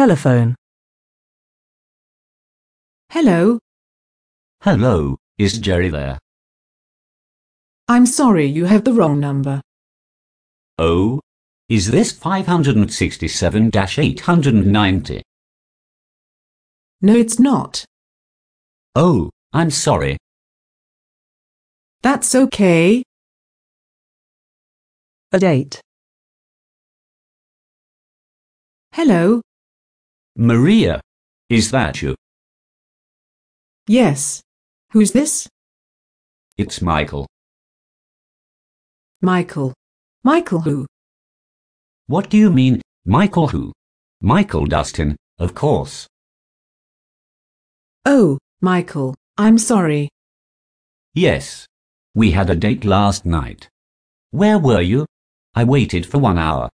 Telephone. Hello, Hello, is Jerry there? I'm sorry you have the wrong number. Oh? Is this 567-890? No, it's not. Oh, I'm sorry. That's okay. A date. Hello, Maria, is that you? yes. Who's this? It's Michael. Michael. Michael who? What do you mean, Michael who? Michael Dustin, of course. Oh, Michael, I'm sorry. Yes. We had a date last night. Where were you? I waited for one hour.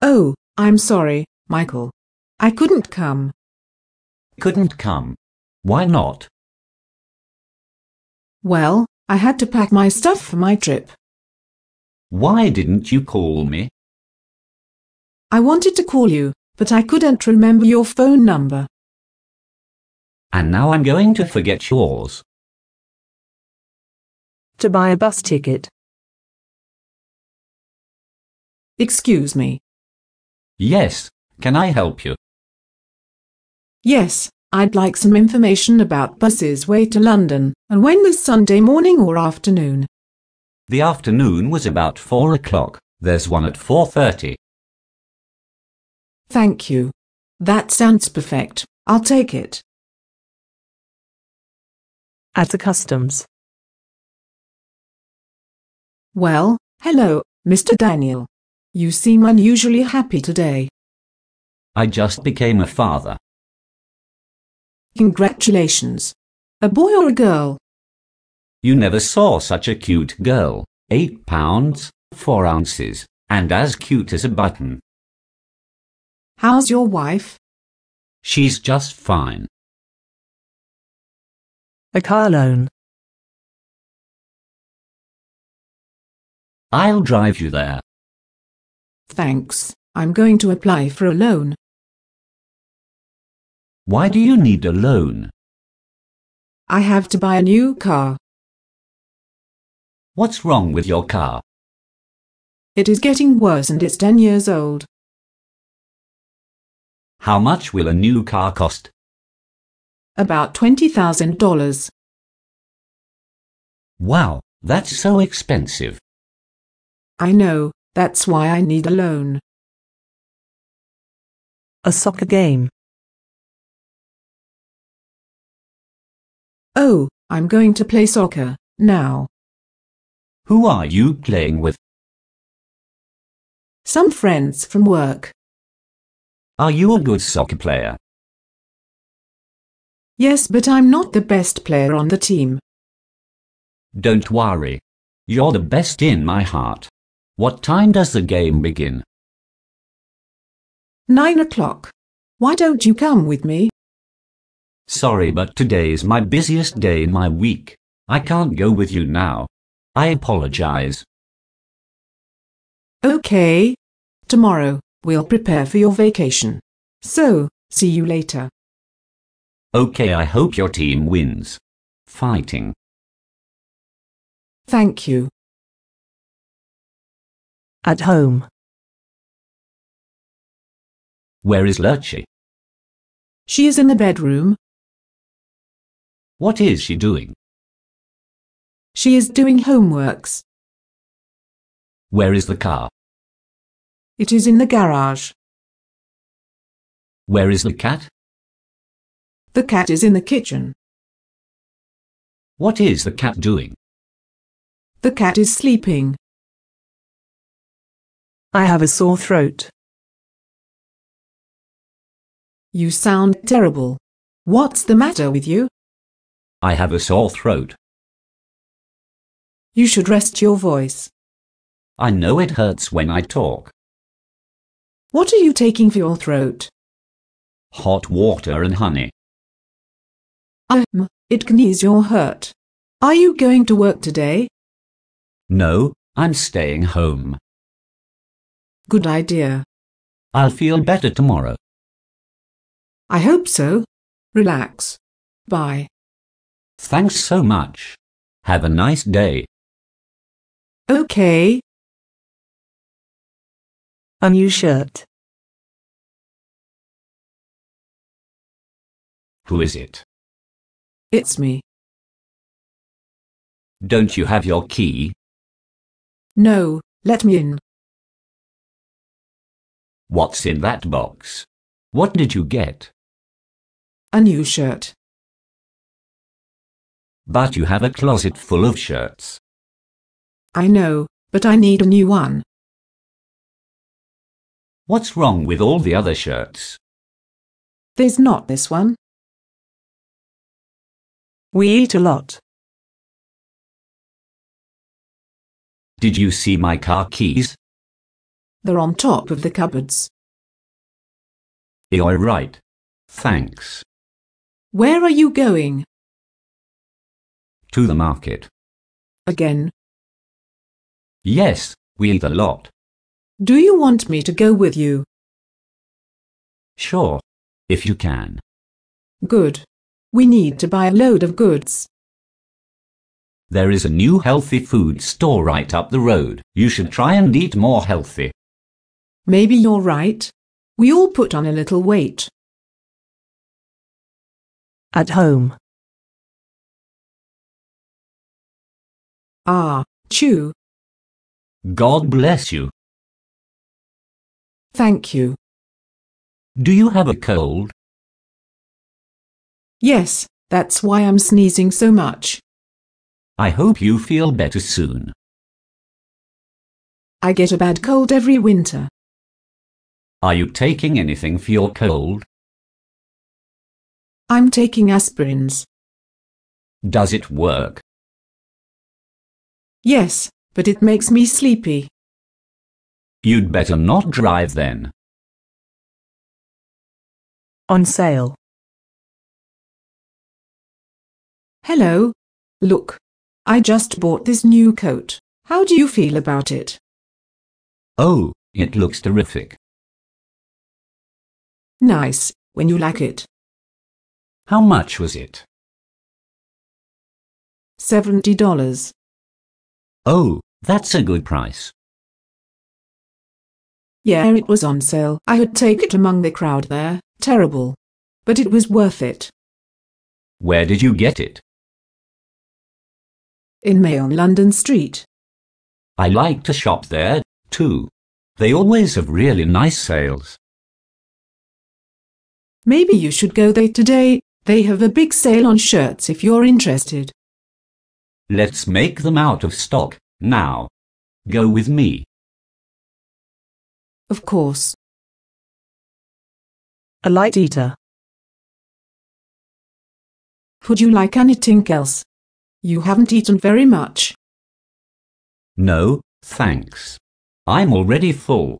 Oh, I'm sorry, Michael. I couldn't come. Couldn't come. Why not? Well, I had to pack my stuff for my trip. Why didn't you call me? I wanted to call you, but I couldn't remember your phone number. And now I'm going to forget yours. To buy a bus ticket. Excuse me. Yes, can I help you? Yes, I'd like some information about buses way to London, and when was Sunday morning or afternoon? The afternoon was about four o'clock. There's one at 4.30. Thank you. That sounds perfect. I'll take it. At the customs. Well, hello, Mr. Daniel. You seem unusually happy today. I just became a father. Congratulations. A boy or a girl? You never saw such a cute girl. Eight pounds, four ounces, and as cute as a button. How's your wife? She's just fine. A car loan. I'll drive you there. Thanks. I'm going to apply for a loan. Why do you need a loan? I have to buy a new car. What's wrong with your car? It is getting worse and it's 10 years old. How much will a new car cost? About $20,000. Wow, that's so expensive. I know, that's why I need a loan. A soccer game. Oh, I'm going to play soccer, now. Who are you playing with? Some friends from work. Are you a good soccer player? Yes, but I'm not the best player on the team. Don't worry. You're the best in my heart. What time does the game begin? Nine o'clock. Why don't you come with me? Sorry, but today is my busiest day in my week. I can't go with you now. I apologize. Okay. Tomorrow, we'll prepare for your vacation. So, see you later. Okay, I hope your team wins. Fighting. Thank you. At home. Where is Lurchi? She is in the bedroom. What is she doing? She is doing homeworks. Where is the car? It is in the garage. Where is the cat? The cat is in the kitchen. What is the cat doing? The cat is sleeping. I have a sore throat. You sound terrible. What's the matter with you? I have a sore throat. You should rest your voice. I know it hurts when I talk. What are you taking for your throat? Hot water and honey. Um, it can ease your hurt. Are you going to work today? No, I'm staying home. Good idea. I'll feel better tomorrow. I hope so. Relax. Bye. Thanks so much. Have a nice day. Okay. A new shirt. Who is it? It's me. Don't you have your key? No, let me in. What's in that box? What did you get? A new shirt. But you have a closet full of shirts. I know, but I need a new one. What's wrong with all the other shirts? There's not this one. We eat a lot. Did you see my car keys? They're on top of the cupboards. You're right. Thanks. Where are you going? To the market. Again. Yes, we eat a lot. Do you want me to go with you? Sure. If you can. Good. We need to buy a load of goods. There is a new healthy food store right up the road. You should try and eat more healthy. Maybe you're right. We all put on a little weight. At home. Ah, chew. God bless you. Thank you. Do you have a cold? Yes, that's why I'm sneezing so much. I hope you feel better soon. I get a bad cold every winter. Are you taking anything for your cold? I'm taking aspirins. Does it work? Yes, but it makes me sleepy. You'd better not drive then. On sale. Hello. Look. I just bought this new coat. How do you feel about it? Oh, it looks terrific. Nice, when you like it. How much was it? $70. Oh, that's a good price. Yeah, it was on sale. I would take it among the crowd there. Terrible. But it was worth it. Where did you get it? In May on London Street. I like to shop there, too. They always have really nice sales. Maybe you should go there today. They have a big sale on shirts if you're interested. Let's make them out of stock, now. Go with me. Of course. A light eater. Would you like anything else? You haven't eaten very much. No, thanks. I'm already full.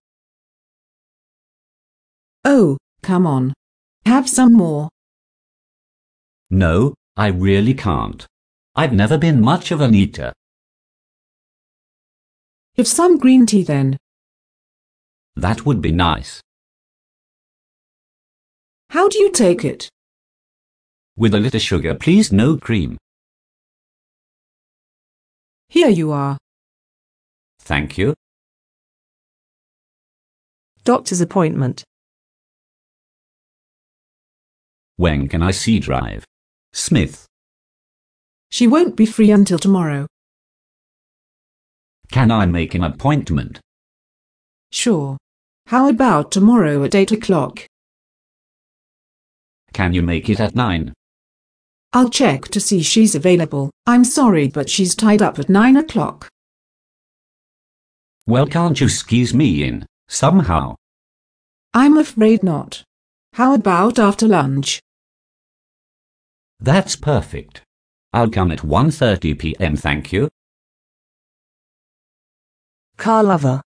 Oh, come on. Have some more. No, I really can't. I've never been much of an eater. Have some green tea then. That would be nice. How do you take it? With a little sugar, please, no cream. Here you are. Thank you. Doctor's appointment. When can I see Drive? Smith. She won't be free until tomorrow. Can I make an appointment? Sure. How about tomorrow at 8 o'clock? Can you make it at 9? I'll check to see she's available. I'm sorry, but she's tied up at 9 o'clock. Well, can't you squeeze me in, somehow? I'm afraid not. How about after lunch? That's perfect. I'll come at 1.30 p.m. thank you. Car lover.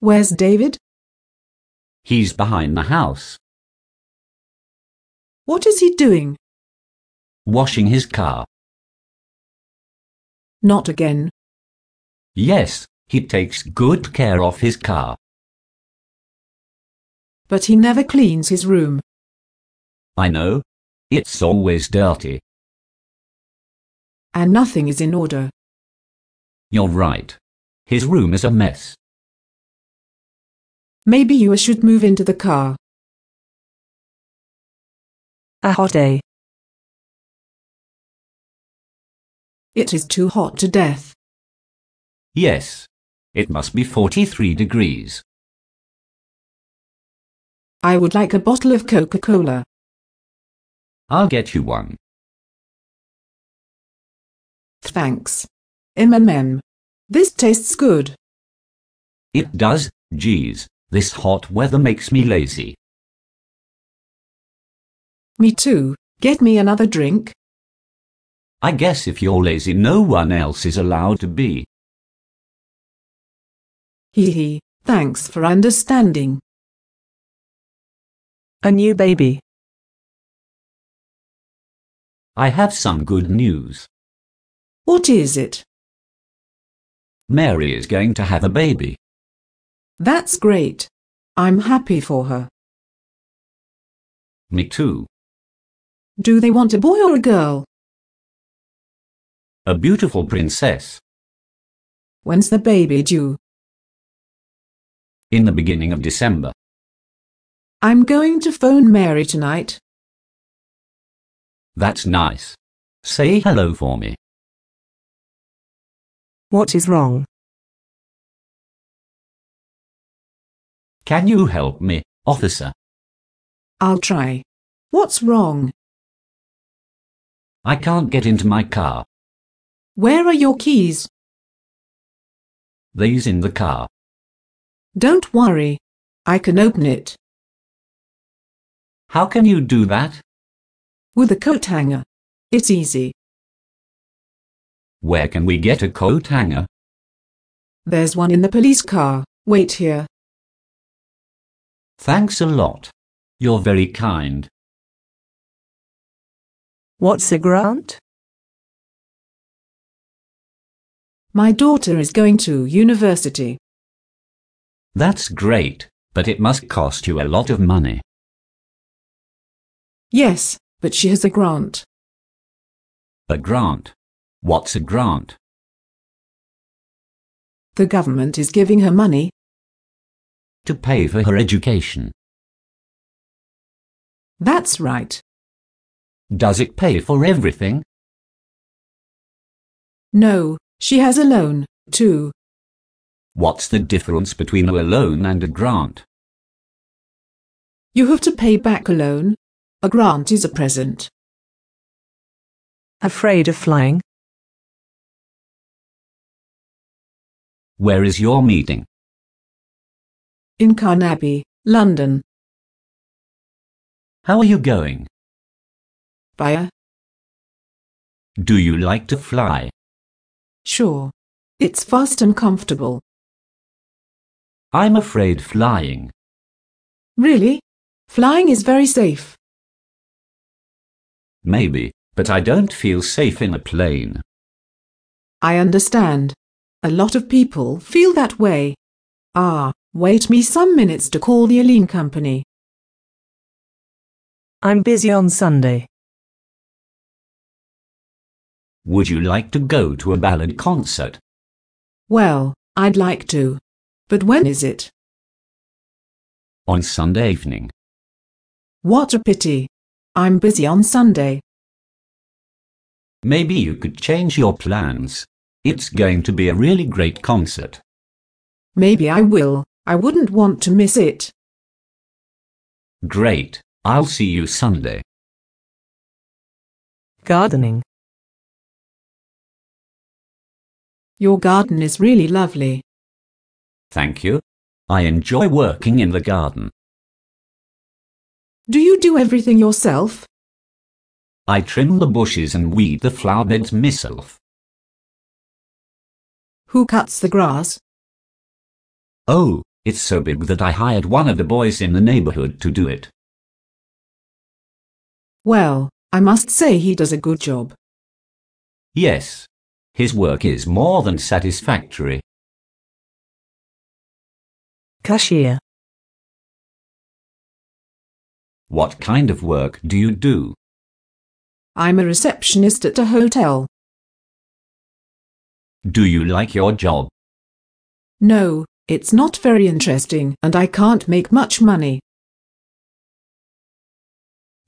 Where's David? He's behind the house, What is he doing? washing his car. Not again. Yes, He takes good care of his car. But he never cleans his room. I know. It's always dirty. And nothing is in order. You're right. His room is a mess. Maybe you should move into the car. A hot day. It is too hot to death. Yes. It must be 43 degrees. I would like a bottle of Coca-Cola. I'll get you one. Thanks. M&M. This tastes good. It does, geez. This hot weather makes me lazy. Me too. Get me another drink. I guess if you're lazy, no one else is allowed to be. Hee hee. Thanks for understanding. A new baby. I have some good news. What is it? Mary is going to have a baby. That's great. I'm happy for her. Me too. Do they want a boy or a girl? A beautiful princess. When's the baby due? In the beginning of December. I'm going to phone Mary tonight. That's nice. Say hello for me. What is wrong? Can you help me, officer? I'll try. What's wrong? I can't get into my car. Where are your keys? These in the car. Don't worry. I can open it. How can you do that? With a coat hanger. It's easy. Where can we get a coat hanger? There's one in the police car. Wait here. Thanks a lot. You're very kind. What's a grant? My daughter is going to university. That's great, but it must cost you a lot of money. Yes, but she has a grant. A grant. What's a grant? The government is giving her money. To pay for her education. That's right. Does it pay for everything? No, she has a loan, too. What's the difference between a loan and a grant? You have to pay back a loan. A grant is a present. Afraid of flying? Where is your meeting? In Carnaby, London. How are you going? By a Do you like to fly? Sure. It's fast and comfortable. I'm afraid flying. Really? Flying is very safe. Maybe, but I don't feel safe in a plane. I understand. A lot of people feel that way. Ah, wait me some minutes to call the Aline company. I'm busy on Sunday. Would you like to go to a ballad concert? Well, I'd like to. But when is it? On Sunday evening. What a pity. I'm busy on Sunday. Maybe you could change your plans. It's going to be a really great concert. Maybe I will. I wouldn't want to miss it. Great. I'll see you Sunday. Gardening. Your garden is really lovely. Thank you. I enjoy working in the garden. Do you do everything yourself? I trim the bushes and weed the flower beds myself. Who cuts the grass? Oh, it's so big that I hired one of the boys in the neighborhood to do it. Well, I must say he does a good job. Yes. His work is more than satisfactory. Cashier. What kind of work do you do? I'm a receptionist at a hotel. Do you like your job? No, it's not very interesting and I can't make much money.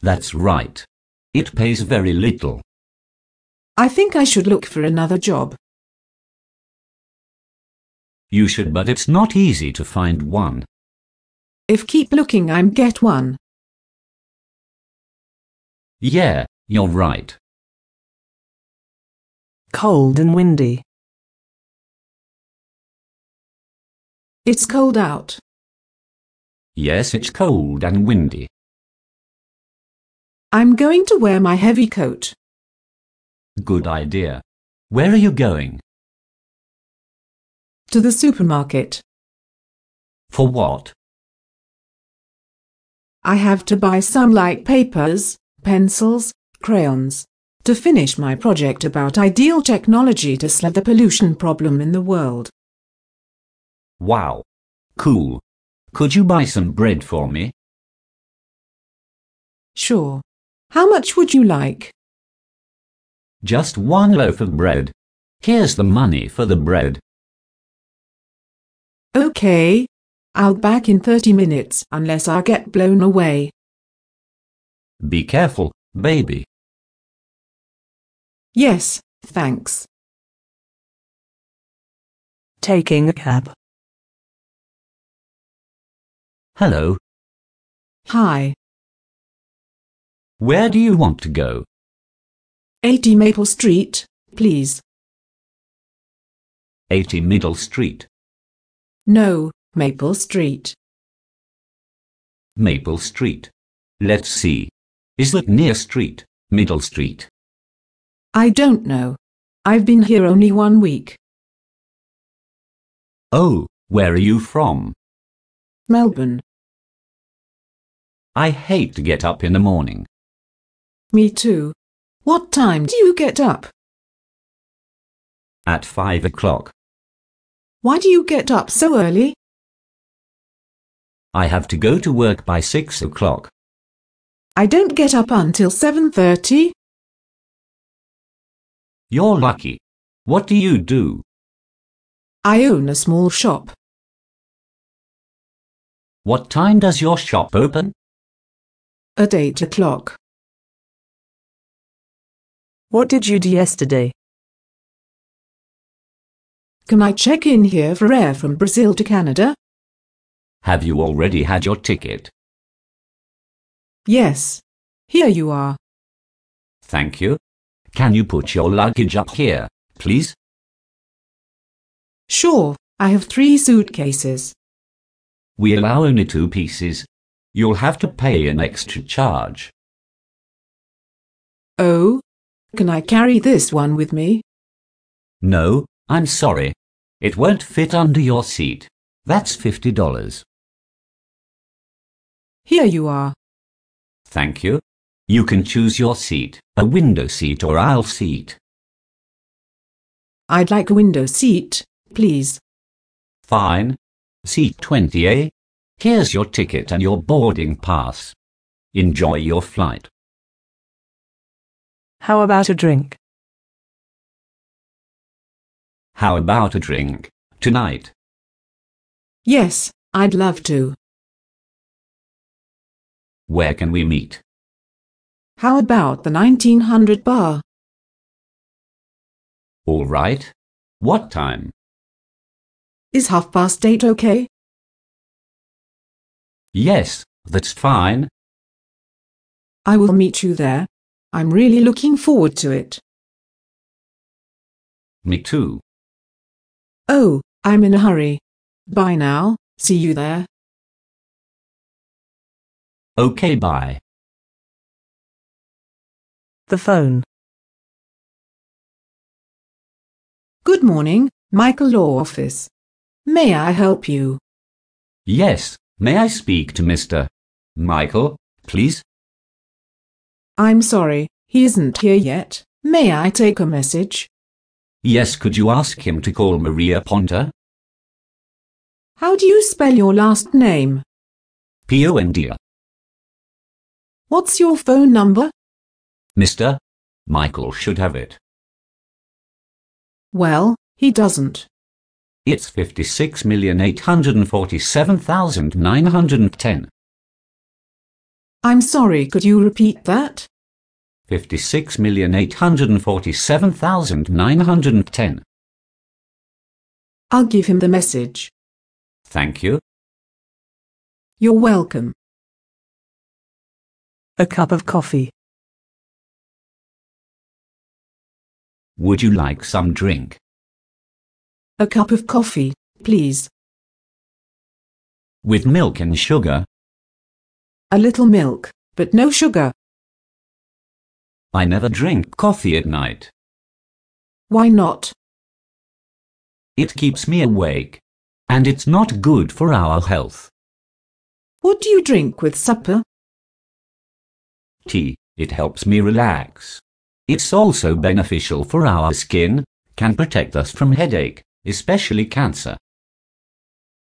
That's right. It pays very little. I think I should look for another job. You should, but it's not easy to find one. If keep looking I'm get one. Yeah, you're right. Cold and windy. It's cold out. Yes, it's cold and windy. I'm going to wear my heavy coat. Good idea. Where are you going? To the supermarket. For what? I have to buy some light papers, pencils, crayons, to finish my project about ideal technology to solve the pollution problem in the world. Wow. Cool. Could you buy some bread for me? Sure. How much would you like? Just one loaf of bread. Here's the money for the bread. Okay. I'll back in 30 minutes unless I get blown away. Be careful, baby. Yes, thanks. Taking a cab. Hello. Hi. Where do you want to go? 80 Maple Street, please. 80 Middle Street. No, Maple Street. Maple Street. Let's see. Is that near Street, Middle Street? I don't know. I've been here only one week. Oh, where are you from? Melbourne. I hate to get up in the morning. Me too. What time do you get up? At five o'clock. Why do you get up so early? I have to go to work by six o'clock. I don't get up until 7.30. You're lucky. What do you do? I own a small shop. What time does your shop open? At 8 o'clock. What did you do yesterday? Can I check in here for air from Brazil to Canada? Have you already had your ticket? Yes. Here you are. Thank you. Can you put your luggage up here, please? Sure, I have three suitcases. We allow only two pieces. You'll have to pay an extra charge. Oh? Can I carry this one with me? No, I'm sorry. It won't fit under your seat. That's $50. Here you are. Thank you. You can choose your seat, a window seat or aisle seat. I'd like a window seat, please. Fine. Seat 20A. Here's your ticket and your boarding pass. Enjoy your flight. How about a drink? How about a drink? Tonight. Yes, I'd love to. Where can we meet? How about the 1900 bar? All right. What time? Is half past eight okay? Yes, that's fine. I will meet you there. I'm really looking forward to it. Me too. Oh, I'm in a hurry. Bye now. See you there. Okay, bye. The phone. Good morning, Michael Law Office. May I help you? Yes, may I speak to Mr. Michael, please? I'm sorry, he isn't here yet. May I take a message? Yes, could you ask him to call Maria Ponta? How do you spell your last name? P-O-N-D. What's your phone number? Mister? Michael should have it. Well, he doesn't. It's 56,847,910. I'm sorry, could you repeat that? 56,847,910. I'll give him the message. Thank you. You're welcome. A cup of coffee. Would you like some drink? A cup of coffee, please. With milk and sugar? A little milk, but no sugar. I never drink coffee at night. Why not? It keeps me awake. And it's not good for our health. What do you drink with supper? Tea, it helps me relax. It's also beneficial for our skin, can protect us from headache, especially cancer.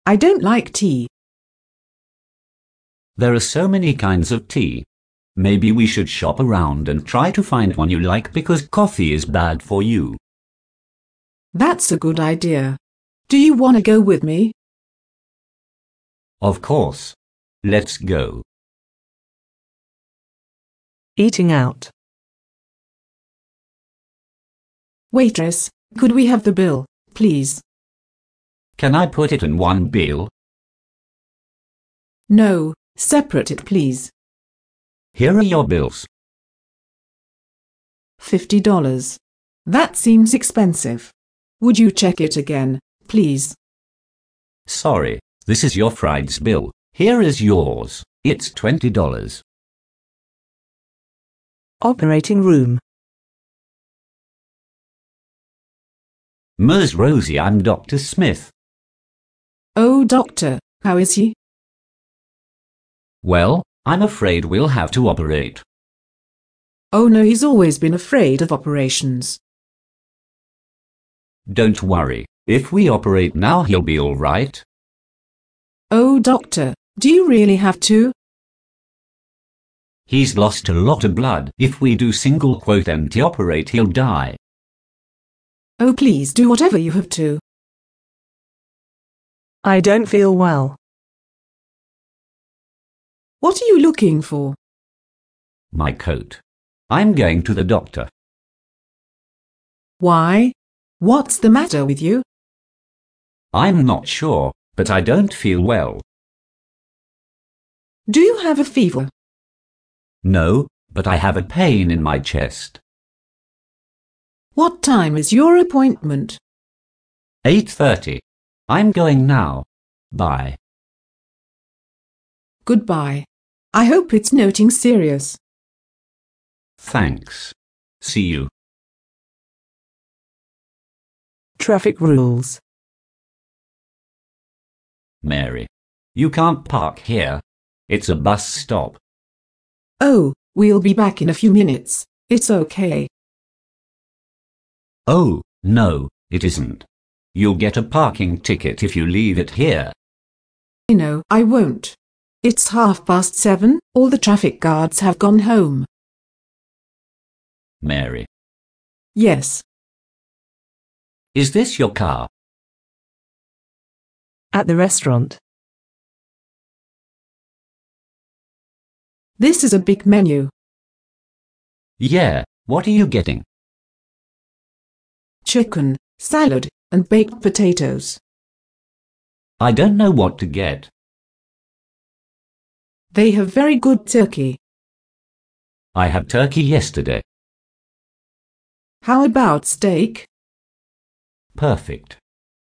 I don't like tea. There are so many kinds of tea. Maybe we should shop around and try to find one you like because coffee is bad for you. That's a good idea. Do you want to go with me? Of course. Let's go. Eating out. Waitress, could we have the bill, please? Can I put it in one bill? No, separate it please. Here are your bills. Fifty dollars. That seems expensive. Would you check it again, please? Sorry, this is your fried's bill. Here is yours. It's $20. Operating room. Ms. Rosie, I'm Dr. Smith. Oh, doctor, how is he? Well, I'm afraid we'll have to operate. Oh no, he's always been afraid of operations. Don't worry. If we operate now, he'll be all right. Oh, doctor, do you really have to? He's lost a lot of blood. If we do single quote anti-operate, he'll die. Oh, please do whatever you have to. I don't feel well. What are you looking for? My coat. I'm going to the doctor. Why? What's the matter with you? I'm not sure, but I don't feel well. Do you have a fever? No, but I have a pain in my chest. What time is your appointment? 8.30. I'm going now. Bye. Goodbye. I hope it's nothing serious. Thanks. See you. Traffic rules. Mary. You can't park here. It's a bus stop. Oh, we'll be back in a few minutes. It's okay. Oh, no, it isn't. You'll get a parking ticket if you leave it here. I know, I won't. It's half past seven, all the traffic guards have gone home. Mary. Yes, Is this your car? At the restaurant. This is a big menu. Yeah, what are you getting? Chicken, salad, and baked potatoes. I don't know what to get. They have very good turkey. I had turkey yesterday. How about steak? Perfect.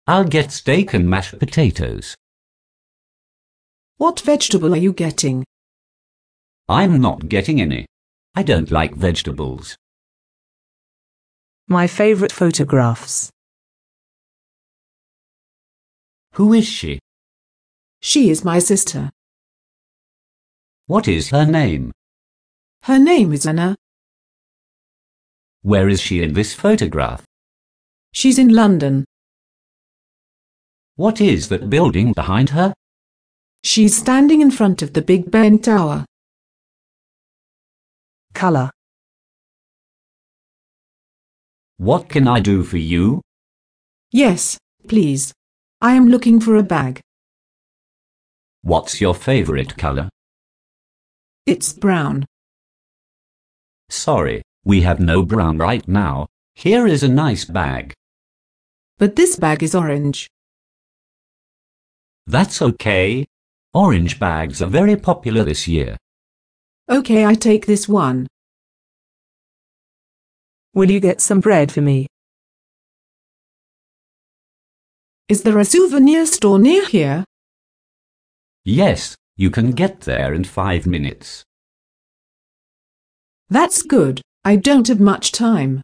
I'll get steak and mashed potatoes. What vegetable are you getting? I'm not getting any. I don't like vegetables. My favorite photographs. Who is she? She is my sister. What is her name? Her name is Anna. Where is she in this photograph? She's in London. What is that building behind her? She's standing in front of the Big Ben Tower. Color. What can I do for you? Yes, please. I am looking for a bag. What's your favorite color? It's brown. Sorry, we have no brown right now. Here is a nice bag. But this bag is orange. That's okay. Orange bags are very popular this year. Okay, I take this one. Will you get some bread for me? Is there a souvenir store near here? Yes, you can get there in five minutes. That's good. I don't have much time.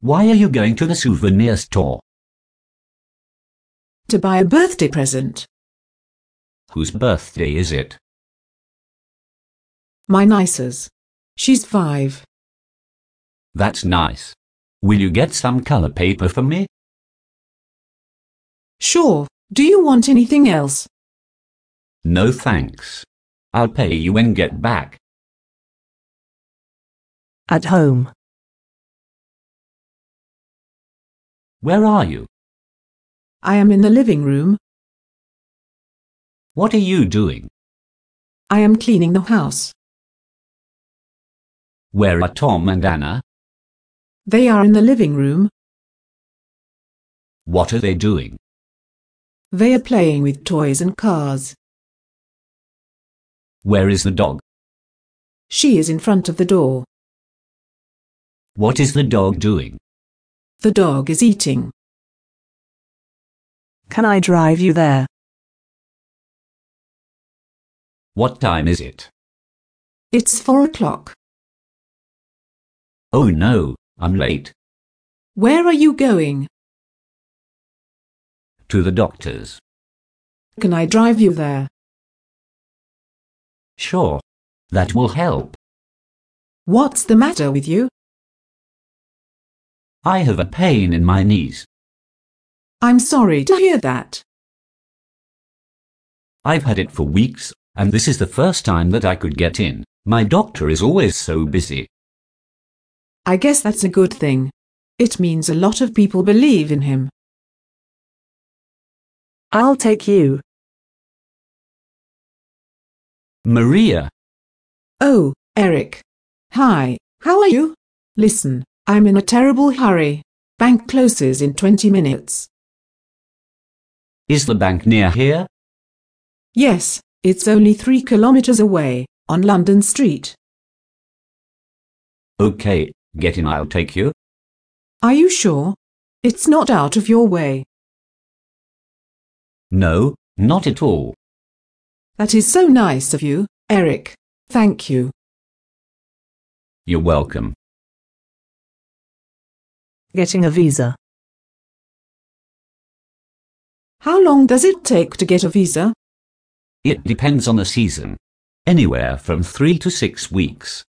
Why are you going to the souvenir store? To buy a birthday present. Whose birthday is it? My niece's. She's five. That's nice. Will you get some color paper for me? Sure. Do you want anything else? No thanks. I'll pay you when get back. At home. Where are you? I am in the living room. What are you doing? I am cleaning the house. Where are Tom and Anna? They are in the living room. What are they doing? They are playing with toys and cars. Where is the dog? She is in front of the door. What is the dog doing? The dog is eating. Can I drive you there? What time is it? It's four o'clock. Oh no, I'm late. Where are you going? To the doctor's. Can I drive you there? Sure. That will help. What's the matter with you? I have a pain in my knees. I'm sorry to hear that. I've had it for weeks, and this is the first time that I could get in. My doctor is always so busy. I guess that's a good thing. It means a lot of people believe in him. I'll take you. Maria, Oh, Eric. Hi, how are you? Listen, I'm in a terrible hurry. Bank closes in 20 minutes. is the bank near here? Yes, it's only three kilometers away, on London Street. Okay, get in, I'll take you. Are you sure? It's not out of your way. No, not at all. That is so nice of you, Eric. Thank you. You're welcome. Getting a visa. How long does it take to get a visa? It depends on the season. Anywhere from three to six weeks.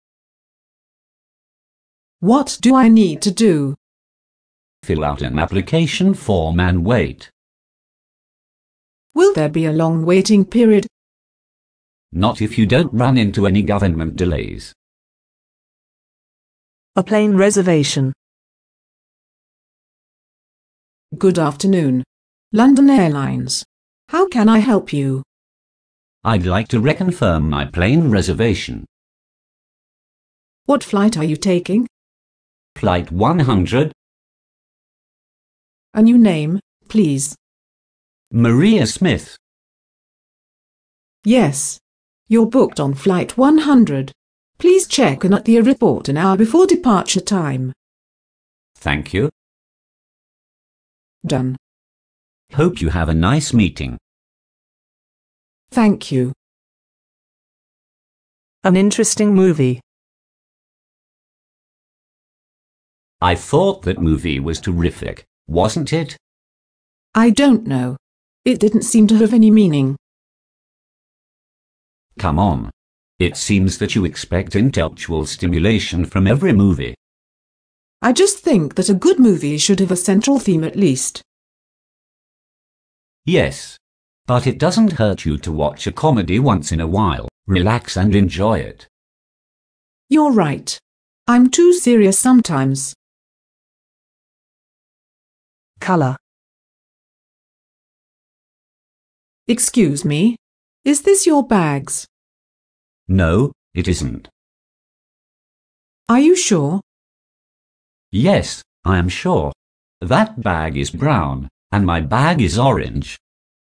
What do I need to do? Fill out an application form and wait. Will there be a long waiting period? Not if you don't run into any government delays. A plane reservation. Good afternoon. London Airlines. How can I help you? I'd like to reconfirm my plane reservation. What flight are you taking? Flight 100, A new name, please. Maria Smith. Yes. You're booked on flight 100. Please check in at the airport an hour before departure time. Thank you. Done. Hope you have a nice meeting. Thank you. An interesting movie. I thought that movie was terrific, wasn't it? I don't know. It didn't seem to have any meaning. Come on. It seems that you expect intellectual stimulation from every movie. I just think that a good movie should have a central theme at least. Yes. But it doesn't hurt you to watch a comedy once in a while. Relax and enjoy it. You're right. I'm too serious sometimes. Color. Excuse me. Is this your bags? No, it isn't. Are you sure? Yes, I am sure. That bag is brown, and my bag is orange.